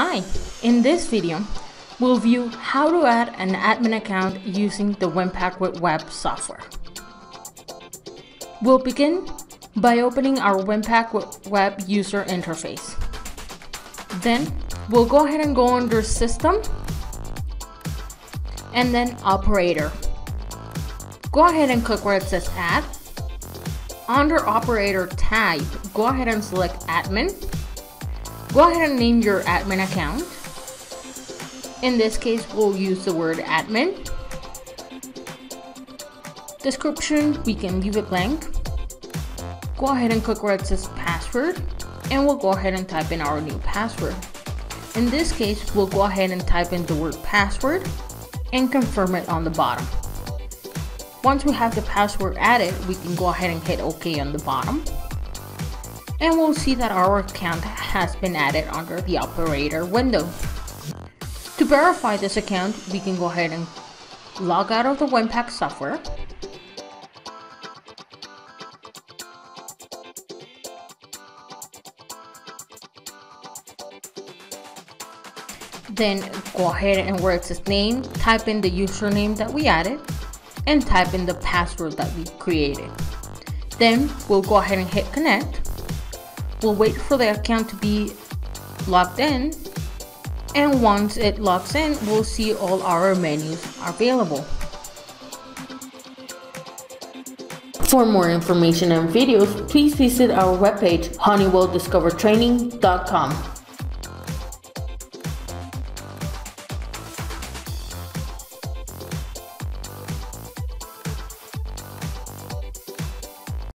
Hi, in this video, we'll view how to add an admin account using the WIN-PAK with Web software. We'll begin by opening our WIN-PAK with Web user interface. Then we'll go ahead and go under System and then Operator. Go ahead and click where it says Add. Under Operator type, go ahead and select Admin Go ahead and name your admin account. In this case, we'll use the word admin. Description, we can leave it blank. Go ahead and click where it says password and we'll go ahead and type in our new password. In this case, we'll go ahead and type in the word password and confirm it on the bottom. Once we have the password added, we can go ahead and hit OK on the bottom and we'll see that our account has been added under the operator window. To verify this account, we can go ahead and log out of the WIN-PAK software. Then go ahead and where it says name, type in the username that we added and type in the password that we created. Then we'll go ahead and hit connect We'll wait for the account to be logged in and once it logs in, we'll see all our menus are available. For more information and videos, please visit our webpage honeywelldiscovertraining.com.